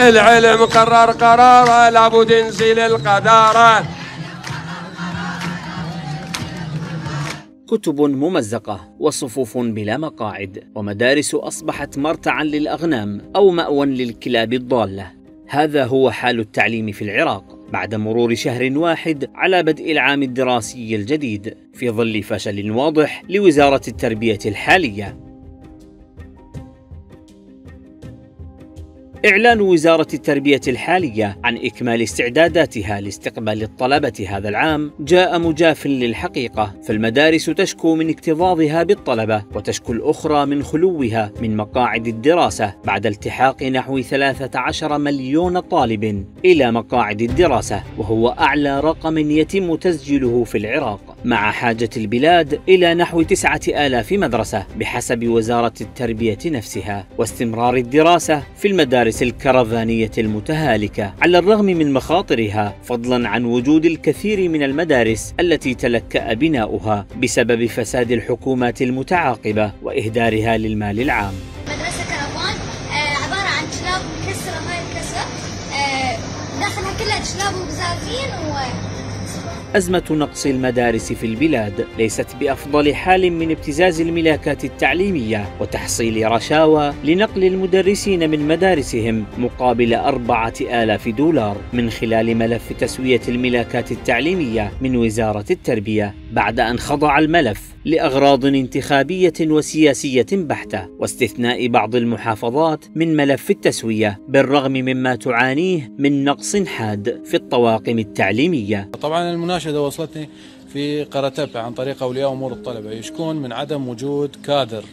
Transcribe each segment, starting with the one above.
العلم قرر قراره لابد ينزل القداره كتب ممزقة وصفوف بلا مقاعد ومدارس أصبحت مرتعا للأغنام أو مأوى للكلاب الضالة. هذا هو حال التعليم في العراق بعد مرور شهر واحد على بدء العام الدراسي الجديد في ظل فشل واضح لوزارة التربية الحالية. إعلان وزارة التربية الحالية عن إكمال استعداداتها لاستقبال الطلبة هذا العام جاء مجاف للحقيقة فالمدارس تشكو من اكتظاظها بالطلبة وتشكو الأخرى من خلوها من مقاعد الدراسة بعد التحاق نحو 13 مليون طالب إلى مقاعد الدراسة وهو أعلى رقم يتم تسجيله في العراق. مع حاجة البلاد إلى نحو تسعة آلاف مدرسة بحسب وزارة التربية نفسها واستمرار الدراسة في المدارس الكرفانية المتهالكة. على الرغم من مخاطرها فضلا عن وجود الكثير من المدارس التي تلكأ بناؤها بسبب فساد الحكومات المتعاقبة وإهدارها للمال العام. مدرسة آه، آه، داخلها كلها و أزمة نقص المدارس في البلاد ليست بأفضل حال من ابتزاز الملاكات التعليمية وتحصيل رشاوى لنقل المدرسين من مدارسهم مقابل أربعة آلاف دولار من خلال ملف تسوية الملاكات التعليمية من وزارة التربية بعد أن خضع الملف لأغراض انتخابية وسياسية بحتة واستثناء بعض المحافظات من ملف التسوية بالرغم مما تعانيه من نقص حاد في الطواقم التعليمية. طبعا المناشدة وصلتني في قرتب عن طريق أولياء أمور الطلبة يشكون من عدم وجود كادر.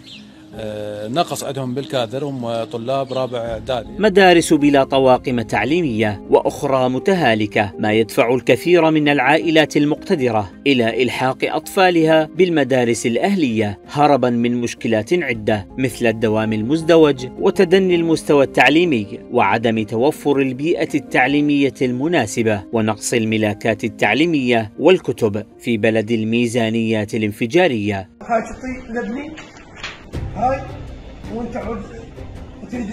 نقص عندهم بالكادر هم طلاب رابع إعدادي. مدارس بلا طواقم تعليمية وأخرى متهالكة ما يدفع الكثير من العائلات المقتدرة إلى إلحاق أطفالها بالمدارس الأهلية هربا من مشكلات عدة مثل الدوام المزدوج وتدني المستوى التعليمي وعدم توفر البيئة التعليمية المناسبة ونقص الملاكات التعليمية والكتب في بلد الميزانيات الانفجارية. لابني هاي وانت تريد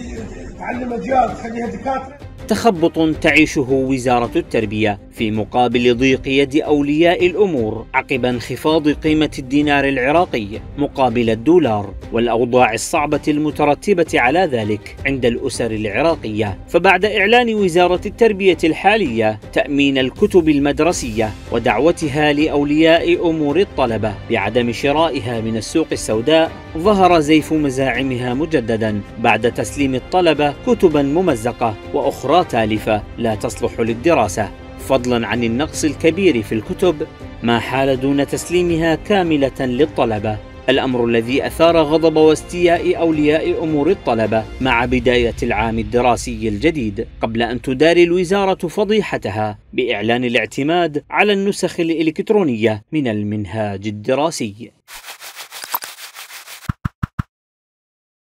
تعلم اجيال تخليها دكاتره تخبط تعيشه وزارة التربية في مقابل ضيق يد أولياء الأمور عقب انخفاض قيمة الدينار العراقي مقابل الدولار والأوضاع الصعبة المترتبة على ذلك عند الأسر العراقية. فبعد إعلان وزارة التربية الحالية تأمين الكتب المدرسية ودعوتها لأولياء أمور الطلبة بعدم شرائها من السوق السوداء ظهر زيف مزاعمها مجددا بعد تسليم الطلبة كتبا ممزقة وأخرى تالفة لا تصلح للدراسة. فضلا عن النقص الكبير في الكتب ما حال دون تسليمها كاملة للطلبة. الأمر الذي أثار غضب واستياء أولياء أمور الطلبة مع بداية العام الدراسي الجديد قبل أن تداري الوزارة فضيحتها بإعلان الاعتماد على النسخ الإلكترونية من المنهاج الدراسي.